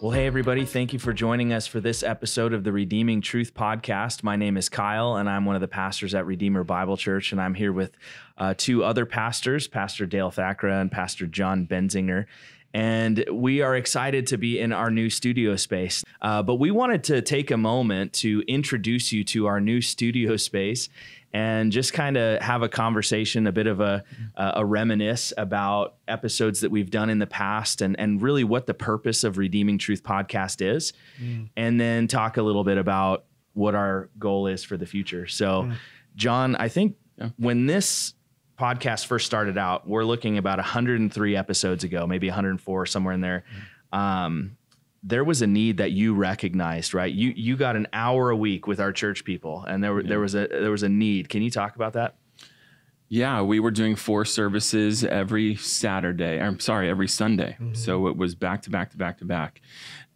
Well, hey, everybody. Thank you for joining us for this episode of the Redeeming Truth podcast. My name is Kyle, and I'm one of the pastors at Redeemer Bible Church. And I'm here with uh, two other pastors, Pastor Dale Thackrah and Pastor Jon Benzinger. And we are excited to be in our new studio space. Uh, but we wanted to take a moment to introduce you to our new studio space and just kind of have a conversation, a bit of a, a reminisce about episodes that we've done in the past and, and really what the purpose of Redeeming Truth podcast is. Mm. And then talk a little bit about what our goal is for the future. So, mm. Jon, I think yeah. when this podcast first started out, we're looking about 103 episodes ago, maybe 104, somewhere in there. Mm. Um, there was a need that you recognized, right? You you got an hour a week with our church people, and there yeah. there was a there was a need. Can you talk about that? Yeah, we were doing four services every Saturday. I'm sorry, every Sunday. Mm-hmm. So it was back to back to back to back,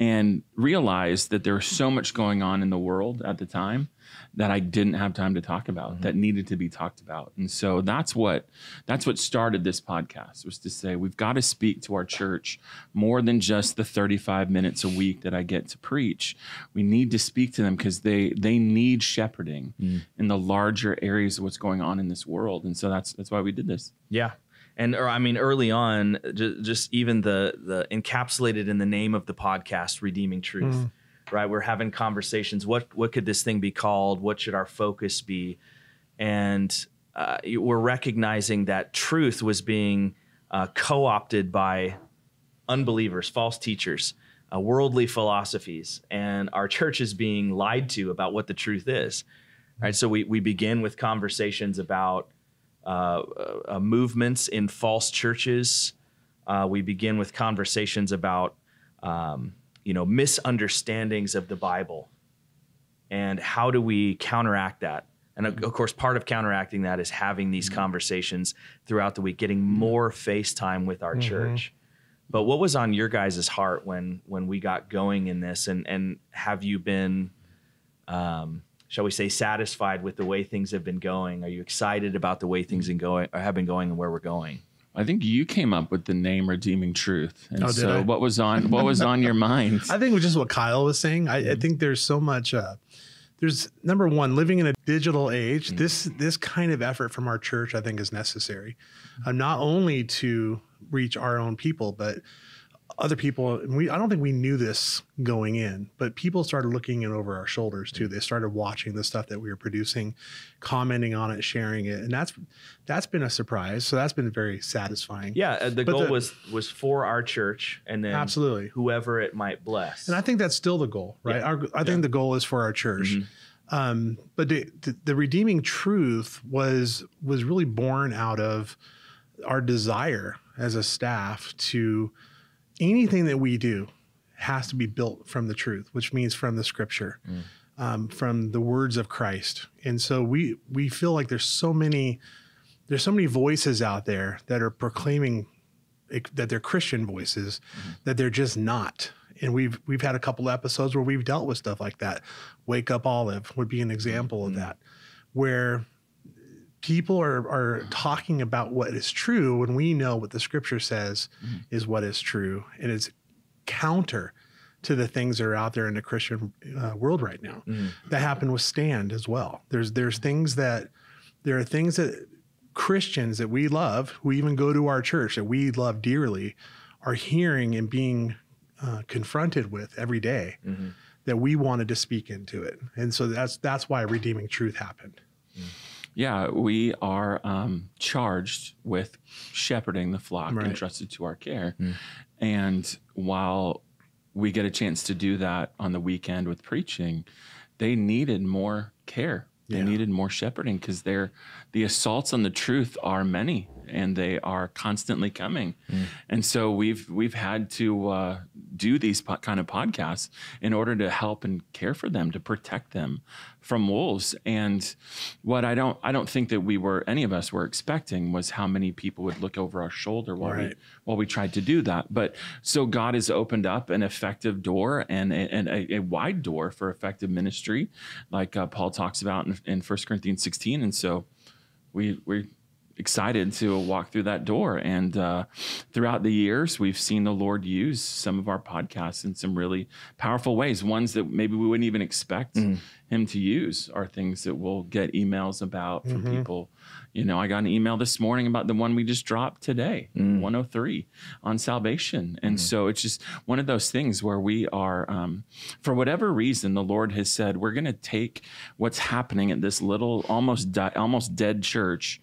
and realized that there was so much going on in the world at the time that I didn't have time to talk about mm-hmm. that needed to be talked about. And so that's what that's what started this podcast was to say we've got to speak to our church more than just the 35 minutes a week that I get to preach. We need to speak to them because they they need shepherding mm. in the larger areas of what's going on in this world. And so that's that's why we did this. Yeah and or I mean early on, just, just, even the the encapsulated in the name of the podcast, redeeming truth. Mm right? We're having conversations. What what could this thing be called? What should our focus be? And uh, we're recognizing that truth was being uh, co-opted by unbelievers, false teachers, uh, worldly philosophies, and our church is being lied to about what the truth is. Right. So we we begin with conversations about movements in false churches. Uh, we begin with conversations about um, you know misunderstandings of the Bible, and how do we counteract that? And of, course, part of counteracting that is having these mm-hmm. conversations throughout the week, getting more face time with our mm-hmm. church. But what was on your guys' heart when when we got going in this, and and have you been, um, shall we say, satisfied with the way things have been going? Are you excited about the way things been going, or have been going, and where we're going? I think you came up with the name Redeeming Truth. And oh, so I? what was on what was on your mind? I think it was just what Kyle was saying. I, I think there's so much uh, there's number one, living in a digital age, mm-hmm. this this kind of effort from our church I think is necessary. Uh, not only to reach our own people, but other people and we I don't think we knew this going in, but people started looking in over our shoulders too. They started watching the stuff that we were producing, commenting on it, sharing it, and that's that's been a surprise. So that's been very satisfying. Yeah, uh, the but goal the, was was for our church, and then absolutely whoever it might bless. And I think that's still the goal, right? Yeah. Our, I think yeah. the goal is for our church. Mm-hmm. Um, but the, the, the redeeming truth was was really born out of our desire as a staff to anything that we do has to be built from the truth, which means from the scripture, mm. um, from the words of Christ. And so we we feel like there's so many there's so many voices out there that are proclaiming that they're Christian voices mm. that they're just not. And we've we've had a couple episodes where we've dealt with stuff like that. Wake Up Olive would be an example mm. of that, where people are are talking about what is true when we know what the scripture says mm. is what is true and it's counter to the things that are out there in the Christian uh, world right now. Mm. That happened with Stand as well. There's there's things that there are things that Christians that we love, who even go to our church that we love dearly, are hearing and being uh, confronted with every day, mm-hmm. That we wanted to speak into it, and so that's that's why redeeming truth happened. Mm. Yeah, we are um, charged with shepherding the flock right. entrusted to our care. Mm. And while we get a chance to do that on the weekend with preaching, they needed more care. They yeah. needed more shepherding because they're the assaults on the truth are many and they are constantly coming. Mm. And so we've we've had to uh, do these po- kind of podcasts in order to help and care for them, to protect them from wolves. And what I don't I don't think that we were any of us were expecting was how many people would look over our shoulder while right. we while we tried to do that. But so God has opened up an effective door and, a, and a, a wide door for effective ministry, like uh, Paul talks about in, in 1 Corinthians 16. And so we we excited to walk through that door. And uh, throughout the years, we've seen the Lord use some of our podcasts in some really powerful ways. Ones that maybe we wouldn't even expect mm-hmm. Him to use are things that we'll get emails about from mm-hmm. people you know, I got an email this morning about the one we just dropped today, mm. 103 on salvation. And mm. so it's just one of those things where we are, um, for whatever reason, the Lord has said, we're going to take what's happening at this little, almost, di- almost dead church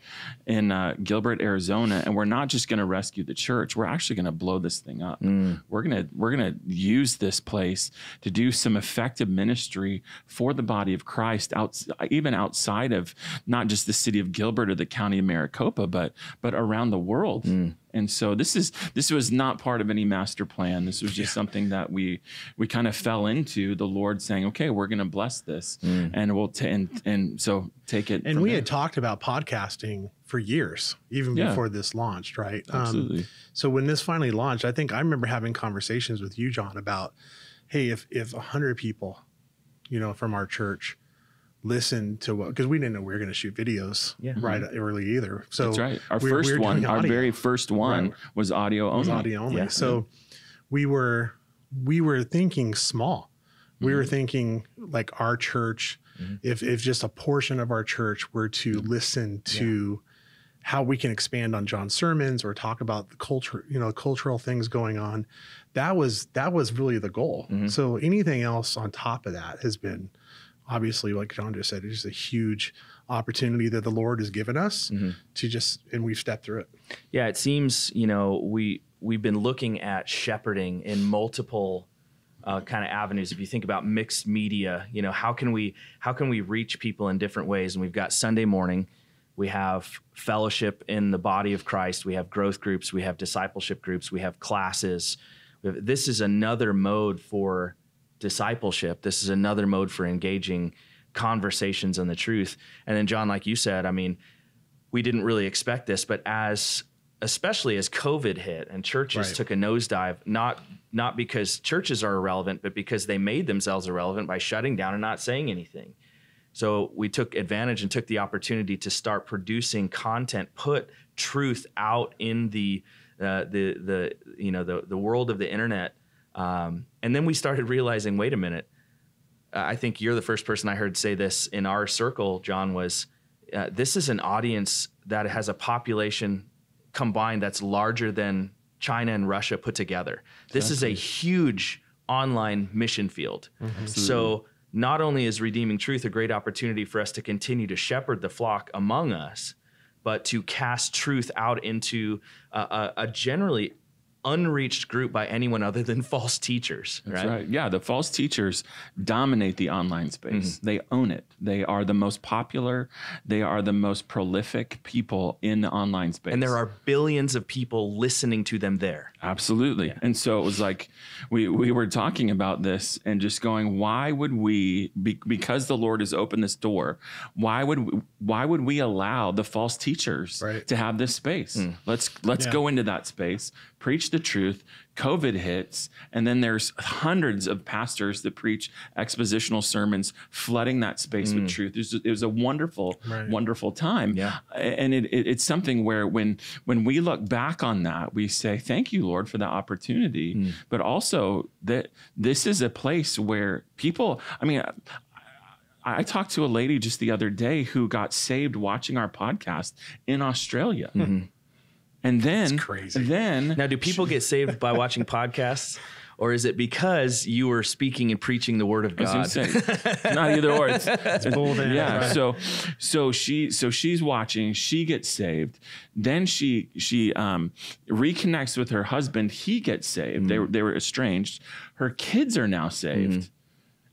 in uh, Gilbert, Arizona, and we're not just going to rescue the church. We're actually going to blow this thing up. Mm. We're going to, we're going to use this place to do some effective ministry for the body of Christ, out, even outside of not just the city of Gilbert or the county of Maricopa, but but around the world. Mm. And so this is this was not part of any master plan. This was just yeah. something that we we kind of fell into. The Lord saying, "Okay, we're going to bless this, mm. and we'll t- and and so take it." And we there. had talked about podcasting for years, even yeah. before this launched, right? Um, Absolutely. Um, so when this finally launched, I think I remember having conversations with you, Jon, about, hey, if if a hundred people, you know, from our church listen to what because we didn't know we were going to shoot videos yeah. right mm-hmm. early either. So that's right. Our we, 1st we one, our very first one right. was audio only. Was audio only. Yeah. So we were we were thinking small. We mm-hmm. were thinking like our church. Mm-hmm. If if just a portion of our church were to mm-hmm. listen to yeah. how we can expand on Jon's sermons or talk about the culture, you know, cultural things going on, that was that was really the goal. Mm-hmm. So anything else on top of that has been obviously, like Jon just said, it's just a huge opportunity that the Lord has given us mm-hmm. to just, and we've stepped through it. Yeah, it seems you know we we've been looking at shepherding in multiple uh, kind of avenues. If you think about mixed media, you know how can we how can we reach people in different ways? And we've got Sunday morning. We have fellowship in the body of Christ. We have growth groups. We have discipleship groups. We have classes. We have, this is another mode for discipleship. This is another mode for engaging conversations on the truth. And then, Jon, like you said, I mean, we didn't really expect this, but as especially as COVID hit and churches right. took a nosedive, not not because churches are irrelevant, but because they made themselves irrelevant by shutting down and not saying anything. So we took advantage and took the opportunity to start producing content, put truth out in the uh, the the you know the the world of the internet um, and then we started realizing, wait a minute. I think you're the first person I heard say this in our circle, Jon, was uh, this is an audience that has a population combined that's larger than China and Russia put together. This exactly. is a huge online mission field. Mm-hmm. So not only is Redeeming Truth a great opportunity for us to continue to shepherd the flock among us, but to cast truth out into a, a, a generally unreached group by anyone other than false teachers. That's right? right. Yeah, the false teachers dominate the online space. Mm-hmm. They own it. They are the most popular. They are the most prolific people in the online space. And there are billions of people listening to them there. Absolutely. Yeah. And so it was like we we were talking about this and just going, why would we be, because the Lord has opened this door, why would we, why would we allow the false teachers right. to have this space? Mm. Let's let's yeah. go into that space preach the truth. COVID hits, and then there's hundreds of pastors that preach expositional sermons, flooding that space mm. with truth. It was, it was a wonderful, right. wonderful time. Yeah. And it, it, it's something where when when we look back on that, we say, "Thank you, Lord, for the opportunity." Mm. But also that this is a place where people. I mean. I talked to a lady just the other day who got saved watching our podcast in Australia. Mm-hmm. And then, crazy. then now, do people get saved by watching podcasts? or is it because you were speaking and preaching the word of God? Not either or. It's, it's both. Yeah. Right. So, so she, so she's watching. She gets saved. Then she, she um, reconnects with her husband. He gets saved. Mm. They were, they were estranged. Her kids are now saved. Mm.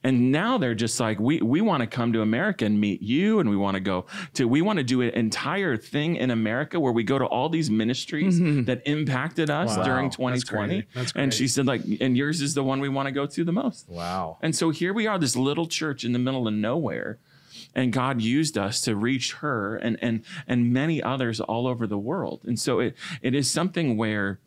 And now they're just like, we, we want to come to America and meet you. And we want to go to, we want to do an entire thing in America where we go to all these ministries mm-hmm. that impacted us wow. during 2020. That's That's and she said, like, and yours is the one we want to go to the most. Wow. And so here we are, this little church in the middle of nowhere. And God used us to reach her and, and, and many others all over the world. And so it, it is something where,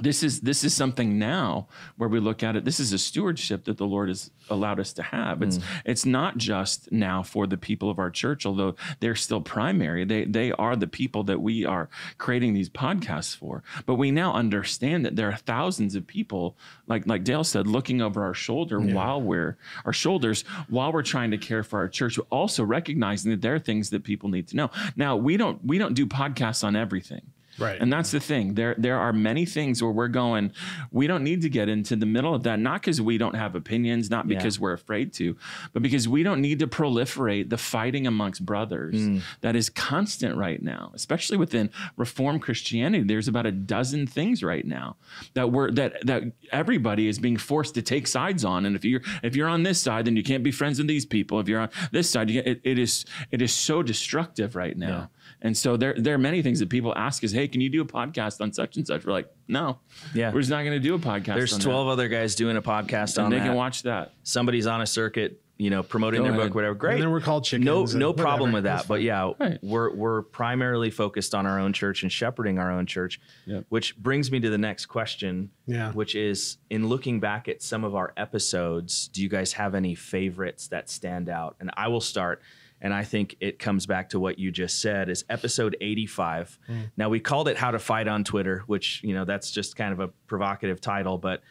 this is this is something now where we look at it. This is a stewardship that the lord has allowed us to have. It's mm. it's not just now for the people of our church although they're still primary. They they are the people that we are creating these podcasts for. But we now understand that there are thousands of people like like dale said looking over our shoulder yeah. while we're our shoulders while we're trying to care for our church also recognizing that there are things that people need to know. Now we don't we don't do podcasts on everything Right. And that's the thing. There there are many things where we're going, we don't need to get into the middle of that, not because we don't have opinions, not because yeah. we're afraid to, but because we don't need to proliferate the fighting amongst brothers mm. that is constant right now, especially within Reformed Christianity. There's about a dozen things right now that we're that that everybody is being forced to take sides on. And if you're if you're on this side, then you can't be friends with these people. If you're on this side, you, it, it is it is so destructive right now. Yeah. And so there, there are many things that people ask is, hey, can you do a podcast on such and such? We're like, no, yeah, we're just not going to do a podcast. There's 12 that. other guys doing a podcast and on they that. can watch that. Somebody's on a circuit, you know, promoting Go their ahead. book, whatever. Great. And then we're called chickens. No, no problem with that. But yeah, right. we're we're primarily focused on our own church and shepherding our own church. Yep. Which brings me to the next question. Yeah. Which is in looking back at some of our episodes, do you guys have any favorites that stand out? And I will start and I think it comes back to what you just said is episode 85. Mm. Now we called it how to fight on Twitter, which, you know, that's just kind of a provocative title, but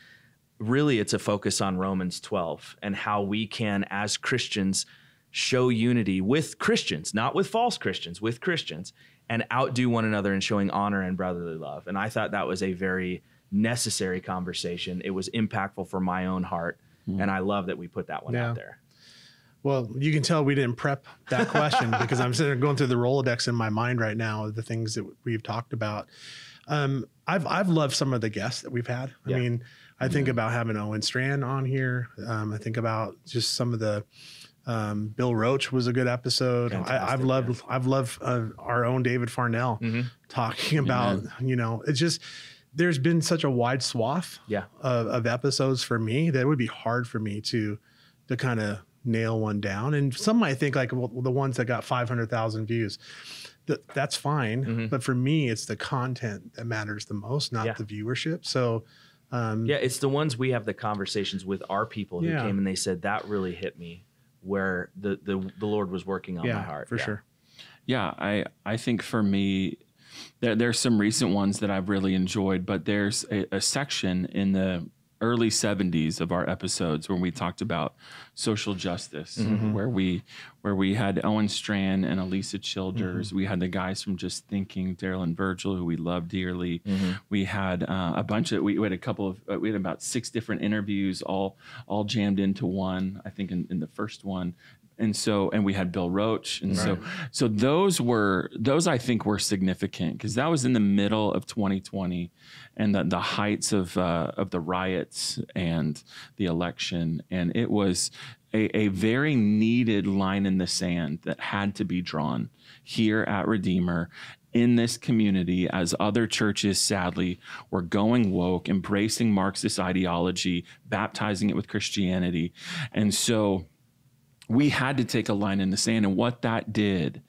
really it's a focus on Romans 12 and how we can as Christians show unity with Christians, not with false Christians, with Christians and outdo one another in showing honor and brotherly love. And I thought that was a very necessary conversation. It was impactful for my own heart. Mm. And I love that we put that one yeah. out there. Well, you can tell we didn't prep that question because I'm sitting going through the Rolodex in my mind right now of the things that we've talked about. Um, I've I've loved some of the guests that we've had. I yeah. mean, I think yeah. about having Owen Strachan on here. Um, I think about just some of the um, Bill Roach was a good episode. I, have loved yeah. I've loved uh, our own David Farnell mm-hmm. talking about you know it's just there's been such a wide swath yeah. of, of episodes for me that it would be hard for me to to kind of nail one down. And some might think like well, the ones that got 500,000 views. That, that's fine, mm-hmm. but for me, it's the content that matters the most, not yeah. the viewership. So, um, yeah, it's the ones we have the conversations with our people who yeah. came and they said that really hit me, where the the, the Lord was working on yeah, my heart. For yeah. sure. Yeah, I I think for me, there, there's some recent ones that I've really enjoyed, but there's a, a section in the early 70s of our episodes when we talked about social justice mm-hmm. where we where we had Owen Strachan and Alisa Childers mm-hmm. we had the guys from Just Thinking Darrell and Virgil who we love dearly mm-hmm. we had uh, a bunch of we, we, had a couple of uh, we had about six different interviews all all jammed into one I think in, in the first one and so and we had Bill Roach. And right. so so those were those I think were significant because that was in the middle of 2020 and the, the heights of uh, of the riots and the election. And it was a, a very needed line in the sand that had to be drawn here at Redeemer in this community as other churches sadly were going woke embracing marxist ideology baptizing it with christianity. And so we had to take a line in the sand. And what that did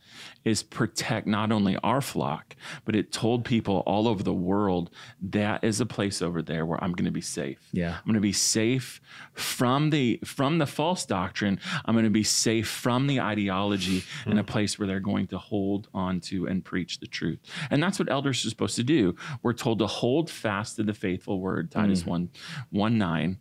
is protect not only our flock, but it told people all over the world that is a place over there where I'm going to be safe. Yeah. I'm going to be safe from the from the false doctrine. I'm going to be safe from the ideology mm. in a place where they're going to hold on to and preach the truth. And that's what elders are supposed to do. We're told to hold fast to the faithful word, Titus mm. 1, 1 9,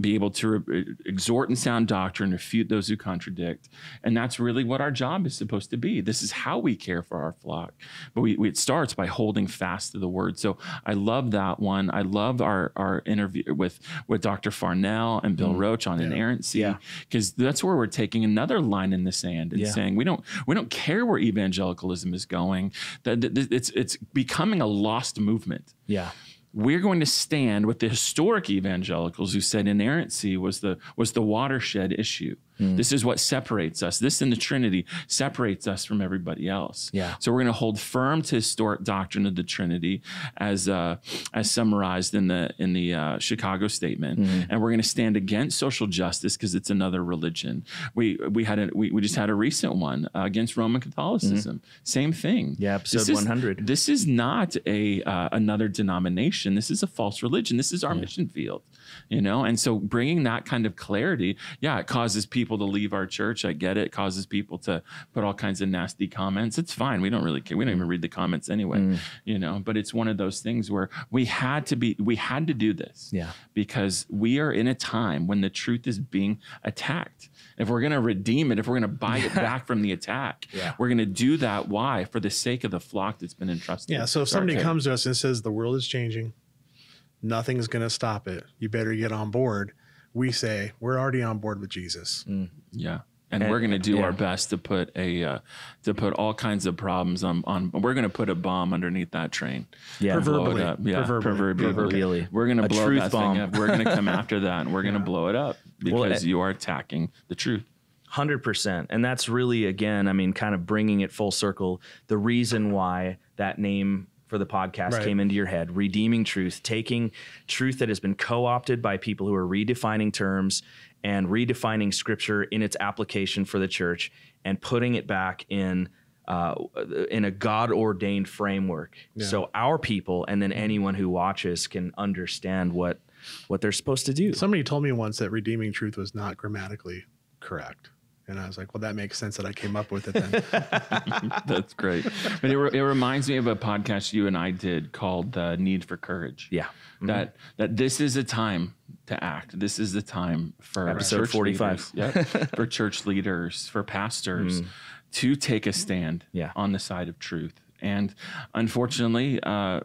be able to re- exhort and sound doctrine, refute those who contradict. And that's really what our job is supposed to be. This is how we care for our flock. But we, we, it starts by holding fast to the word. So I love that one. I love our, our interview with, with Dr. Farnell and Bill mm. Roach on yeah. inerrancy because yeah. that's where we're taking another line in the sand and yeah. saying we don't we don't care where evangelicalism is going. That it's it's becoming a lost movement. Yeah we're going to stand with the historic evangelicals who said inerrancy was the was the watershed issue Mm. This is what separates us. This in the Trinity separates us from everybody else. Yeah. So we're going to hold firm to historic doctrine of the Trinity as uh, as summarized in the in the uh, Chicago Statement, mm. and we're going to stand against social justice because it's another religion. We we had a, we, we just had a recent one uh, against Roman Catholicism. Mm. Same thing. Yeah, episode this 100. Is, this is not a uh, another denomination. This is a false religion. This is our yeah. mission field you know and so bringing that kind of clarity yeah it causes people to leave our church. I get it, it causes people to put all kinds of nasty comments. It's fine. We don't really care. We don't even read the comments anyway mm. you know but it's one of those things where we had to be we had to do this yeah. because we are in a time when the truth is being attacked. If we're going to redeem it if we're going to buy it back from the attack yeah. we're going to do that. Why? For the sake of the flock that's been entrusted yeah so if somebody comes to us and says the world is changing. Nothing's going to stop it. You better get on board. We say we're already on board with Jesus. Mm, yeah. And, and, we're going to do yeah. our best to put a uh, to put all kinds of problems on on. We're going to put a bomb underneath that train. Yeah, proverbially. Yeah, proverbially. proverbially. We're going to blow that bomb. thing up. We're going to come after that, and we're going to yeah. blow it up because well, it, you are attacking the truth. Hundred percent, and that's really again, I mean, kind of bringing it full circle. The reason why that name for the podcast right. came into your head redeeming truth taking truth that has been co-opted by people who are redefining terms and redefining scripture in its application for the church and putting it back in uh, in a God ordained framework. Yeah. So our people and then anyone who watches can understand what what they're supposed to do. Somebody told me once that redeeming truth was not grammatically correct. And I was like, well, that makes sense that I came up with it then. That's great. But it, re- it reminds me of a podcast you and I did called uh, Need for Courage. Yeah. Mm-hmm. That that this is a time to act. This is the time for episode 45. yeah, for church leaders, for pastors mm. to take a stand yeah. on the side of truth. And unfortunately, uh,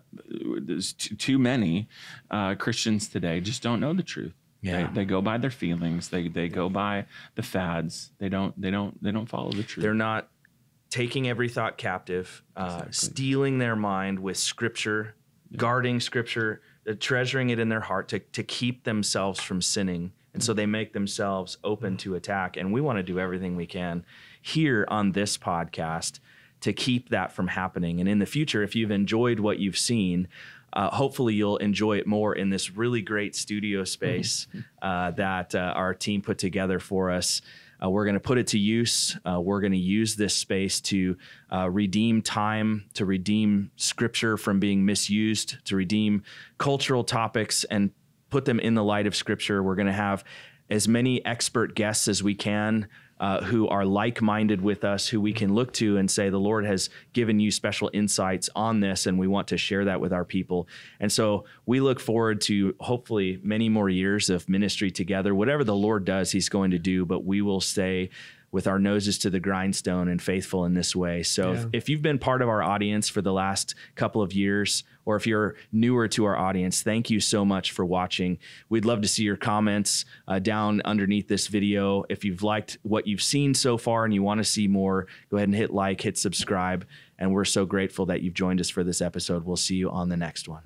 there's too, too many uh, Christians today just don't know the truth. Yeah. They, they, go by their feelings. They they go by the fads. They don't they don't they don't follow the truth. They're not taking every thought captive, uh, exactly. stealing their mind with scripture, yeah. guarding scripture, uh, treasuring it in their heart to to keep themselves from sinning. And so they make themselves open to attack. And we want to do everything we can here on this podcast to keep that from happening. And in the future, if you've enjoyed what you've seen, uh, hopefully you'll enjoy it more in this really great studio space mm-hmm. uh, that uh, our team put together for us. Uh, we're going to put it to use. Uh, we're going to use this space to uh, redeem time, to redeem scripture from being misused, to redeem cultural topics and put them in the light of scripture. We're going to have as many expert guests as we can uh, who are like minded with us, who we can look to and say, The Lord has given you special insights on this, and we want to share that with our people. And so we look forward to hopefully many more years of ministry together. Whatever the Lord does, He's going to do, but we will stay with our noses to the grindstone and faithful in this way. So yeah. if, if, you've been part of our audience for the last couple of years, or if you're newer to our audience, thank you so much for watching. We'd love to see your comments uh, down underneath this video. If you've liked what you've seen so far and you want to see more, go ahead and hit like, hit subscribe. And we're so grateful that you've joined us for this episode. We'll see you on the next one.